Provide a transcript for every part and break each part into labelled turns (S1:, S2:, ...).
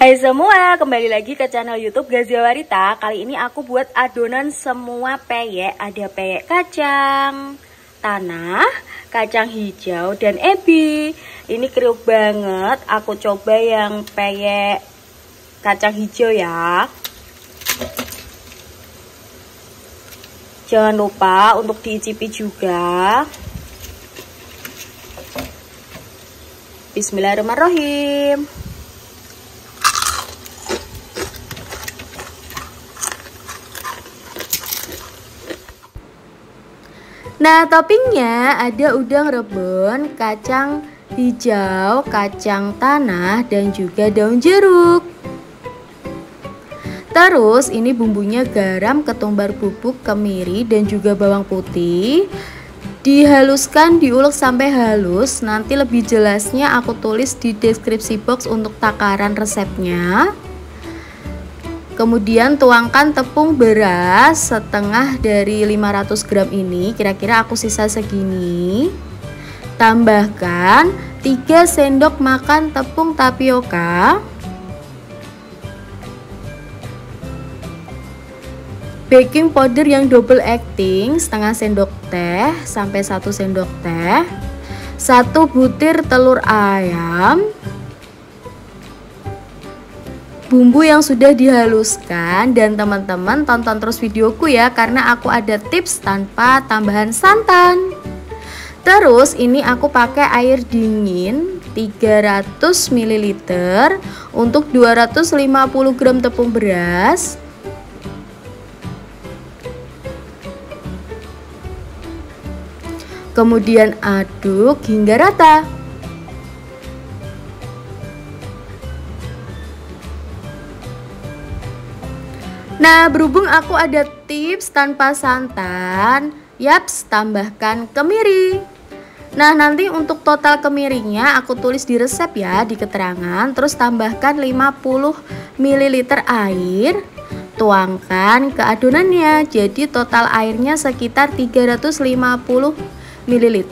S1: Hai semua, kembali lagi ke channel YouTube Gazia Warita. Kali ini aku buat adonan semua peyek. Ada peyek kacang, tanah, kacang hijau, dan ebi. Ini kriuk banget. Aku coba yang peyek kacang hijau ya. Jangan lupa untuk diicipi juga. Bismillahirrahmanirrahim. Nah, toppingnya ada udang rebon, kacang hijau, kacang tanah, dan juga daun jeruk. Terus ini bumbunya garam, ketumbar bubuk, kemiri, dan juga bawang putih. Dihaluskan, diulek sampai halus. Nanti lebih jelasnya aku tulis di deskripsi box untuk takaran resepnya. Kemudian tuangkan tepung beras setengah dari 500 gram ini, kira-kira aku sisa segini. Tambahkan 3 sendok makan tepung tapioka. Baking powder yang double acting setengah sendok teh sampai 1 sendok teh. 1 butir telur ayam, bumbu yang sudah dihaluskan dan teman-teman tonton terus videoku ya karena aku ada tips tanpa tambahan santan. Terus ini aku pakai air dingin 300 ml untuk 250 gram tepung beras. Kemudian aduk hingga rata Nah, berhubung aku ada tips tanpa santan, yaps, tambahkan kemiri. Nah, nanti untuk total kemirinya aku tulis di resep ya, di keterangan. Terus tambahkan 50 ml air, tuangkan ke adonannya. Jadi total airnya sekitar 350 ml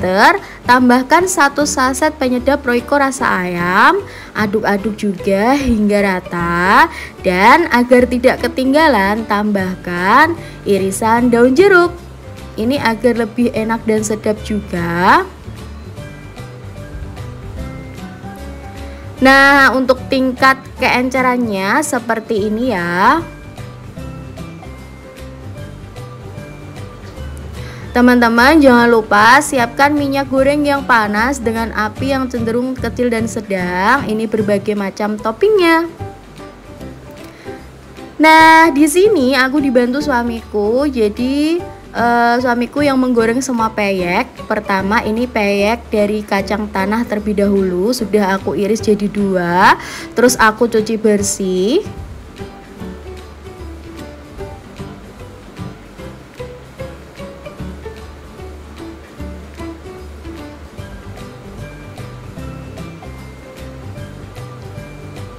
S1: tambahkan satu saset penyedap Royco rasa ayam aduk-aduk juga hingga rata dan agar tidak ketinggalan tambahkan irisan daun jeruk. Ini agar lebih enak dan sedap juga. Nah untuk tingkat keencerannya seperti ini ya Teman-teman jangan lupa siapkan minyak goreng yang panas dengan api yang cenderung kecil dan sedang. Ini berbagai macam toppingnya. Nah, di sini aku dibantu suamiku. Jadi uh, suamiku yang menggoreng semua peyek. Pertama ini peyek dari kacang tanah terlebih dahulu sudah aku iris jadi dua. Terus aku cuci bersih.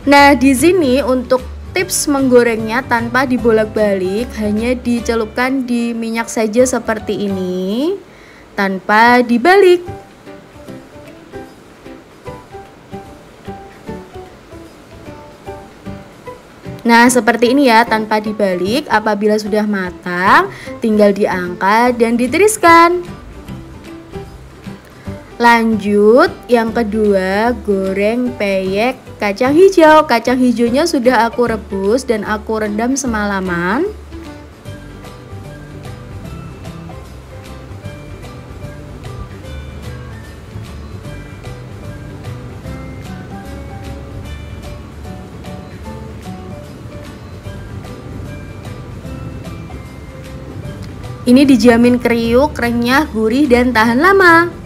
S1: Nah, di sini untuk tips menggorengnya tanpa dibolak-balik, hanya dicelupkan di minyak saja seperti ini tanpa dibalik. Nah, seperti ini ya, tanpa dibalik. Apabila sudah matang, tinggal diangkat dan ditiriskan. Lanjut, yang kedua, goreng peyek Kacang hijau, kacang hijaunya sudah aku rebus dan aku rendam semalaman. Ini dijamin kriuk, renyah, gurih, dan tahan lama.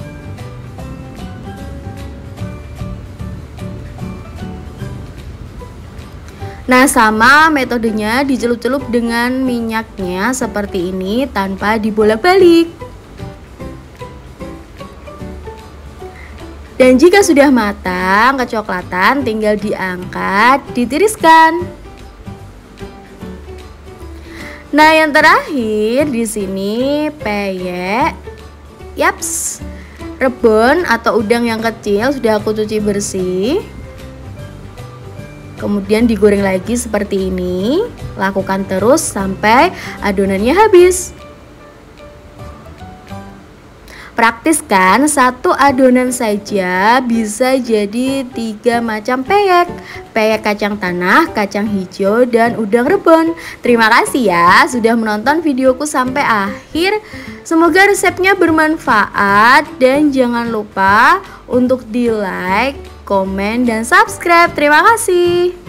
S1: Nah sama metodenya dicelup-celup dengan minyaknya seperti ini tanpa dibolak-balik. Dan jika sudah matang kecoklatan tinggal diangkat, ditiriskan. Nah yang terakhir di sini peyek Yaps Rebon atau udang yang kecil sudah aku cuci bersih Kemudian digoreng lagi seperti ini. Lakukan terus sampai adonannya habis. Praktis kan? Satu adonan saja bisa jadi tiga macam peyek. Peyek kacang tanah, kacang hijau, dan udang rebon. Terima kasih ya sudah menonton videoku sampai akhir. Semoga resepnya bermanfaat dan jangan lupa untuk di like, komen, dan subscribe. Terima kasih.